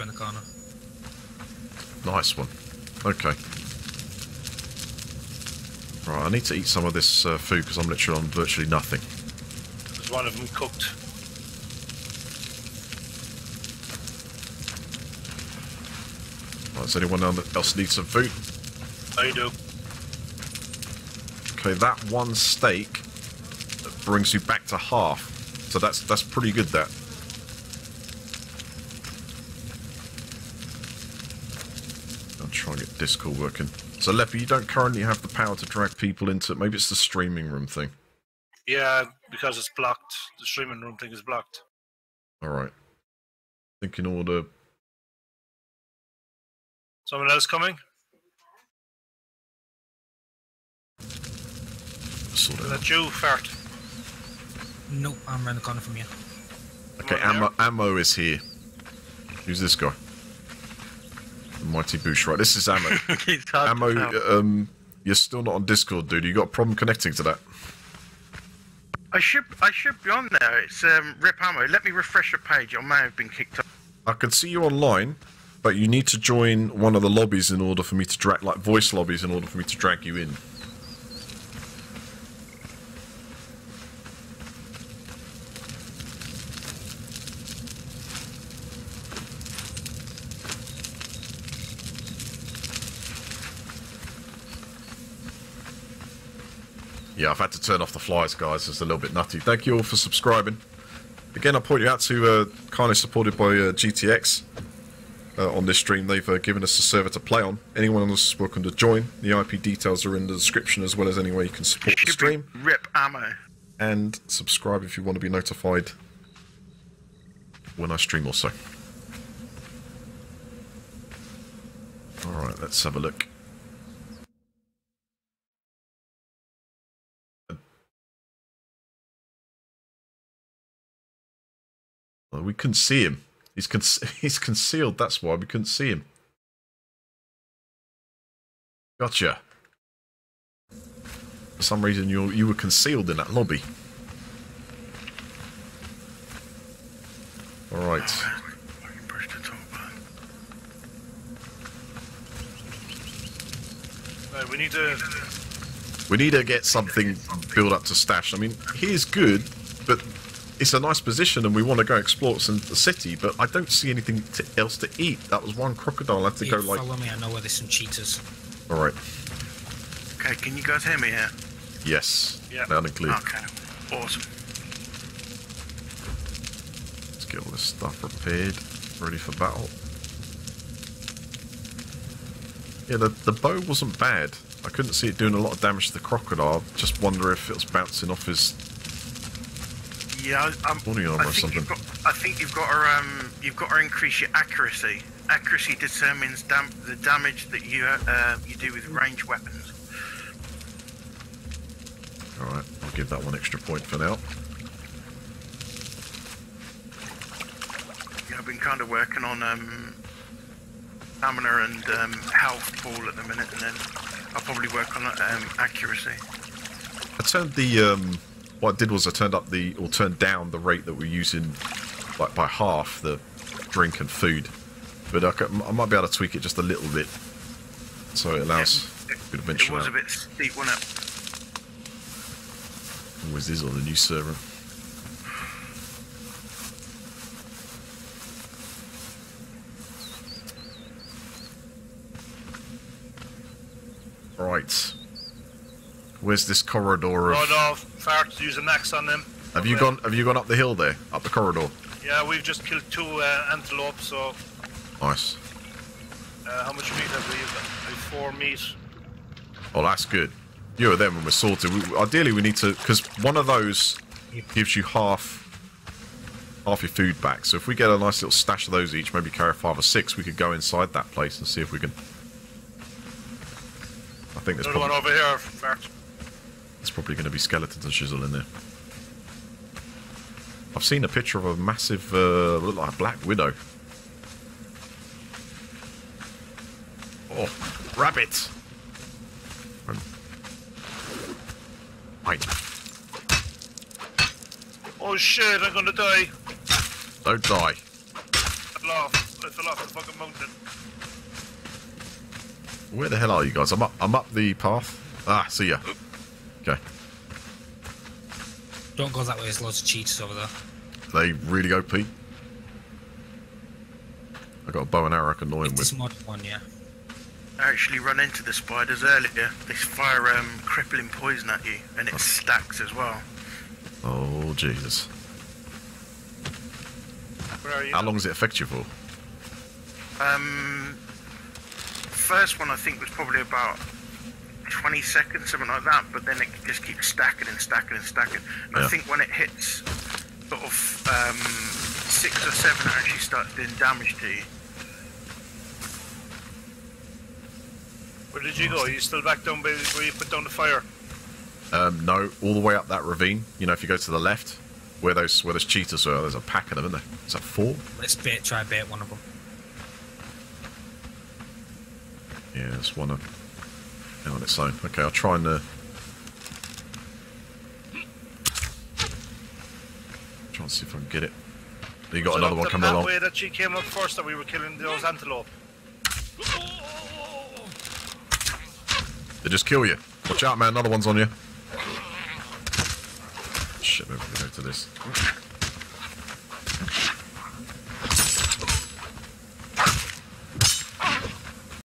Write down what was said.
around the corner. Nice one. Okay. Right, I need to eat some of this uh, food because I'm literally on virtually nothing. There's one of them cooked. Right, does anyone else need some food? I do. Okay, that one steak brings you back to half. So that's that's pretty good. That. I'll try and Discord working. So Leppy, you don't currently have the power to drag people into. Maybe it's the streaming room thing. Yeah, because it's blocked. The streaming room thing is blocked. All right. I think in order. Someone else coming? Sort Is of. that you, Fart? Nope, I'm around the corner from you. Okay, Come ammo, ammo is here. Who's this guy? Mighty Boosh. Right, this is ammo. It's hard to ammo, um, you're still not on Discord, dude. You got a problem connecting to that? I should I should be on there. It's um, Rip Ammo. Let me refresh the page. I may have been kicked off. I can see you online, but you need to join one of the lobbies in order for me to drag, like voice lobbies, in order for me to drag you in. Yeah, I've had to turn off the flies, guys. It's a little bit nutty. Thank you all for subscribing. Again, I point you out to uh, kindly supported by uh, GTX uh, on this stream. They've uh, given us a server to play on. Anyone else is welcome to join. The IP details are in the description as well as any way you can support the stream. Rip Ammo. And subscribe if you want to be notified when I stream also. Alright, let's have a look. We couldn't see him. He's con- he's concealed. That's why we couldn't see him. Gotcha. For some reason, you you were concealed in that lobby. All right. I can push the top button. Right, we need to. We need to get something built up to stash. I mean, he is good, but it's a nice position, and we want to go explore some the city. But I don't see anything to, else to eat. That was one crocodile. I have to Hey, go like. follow me, I know where there's some cheetahs. All right. Okay, can you guys hear me here? Yes. Yeah. Loud and clear. Okay, awesome. Let's get all this stuff prepared, ready for battle. Yeah, the, the bow wasn't bad. I couldn't see it doing a lot of damage to the crocodile. Just wonder if it was bouncing off his. Yeah, I- I'm, Body armor I or think you've got. I think you've got to um, you've got to increase your accuracy. Accuracy determines dam- the damage that you uh, you do with range weapons. Alright, I'll give that one extra point for now. Yeah, I've been kind of working on um, stamina and um, health pool at the minute, and then I'll probably work on um, accuracy. I turned the um what I did was I turned up the or turned down the rate that we're using like by half the drink and food. But I, ca- I might be able to tweak it just a little bit so it allows Yeah, a bit It was venture a bit steep, wasn't it? Always is on the new server. Right. Where's this corridor of Oh no, Fart using axe on them. Have you gone have you gone up the hill there? Up the corridor? Yeah, we've just killed two uh, antelope, so Nice. uh, how much meat have we? Four meat. Oh, that's good. You are them when we're sorted. We, ideally, we need to because one of those gives you half half your food back. So if we get a nice little stash of those each, maybe carry five or six, we could go inside that place and see if we can. I think there's Another one over here. There's probably going to be skeletons and shizzle in there. I've seen a picture of a massive, uh, look like a black widow. Oh, rabbit! Um, Right, Oh shit, I'm gonna die. don't die. I laugh. I fell off the fucking mountain. Where the hell are you guys? I'm up. I'm up the path. Ah, see ya. Okay. Don't go that way. There's loads of cheaters over there. They really go, Pete. I got a bow and arrow I can annoy him It's with. this mod one, yeah. I actually run into the spiders earlier. They fire um, crippling poison at you, and it stacks as well. Oh Jesus! Where are you? How long does it affect you for? Um, first one I think was probably about 20 seconds, something like that, but then it just keeps stacking and stacking and stacking. And Yeah. I think when it hits sort of um, six or seven, it actually starts doing damage to you. Where did you go? Are you still back down by where you put down the fire? Um, no, all the way up that ravine. You know, if you go to the left, where those where those cheetahs are, there's a pack of them, isn't there? Is that four? Let's bait, try bait one of them. Yeah, there's one of on its own. Okay, I'll try and. Uh, try and see if I can get it. You got So another one coming that along. way that she came up first that we were killing those antelope. They just kill you. Watch out, man. Another one's on you. Shit, maybe we go to this.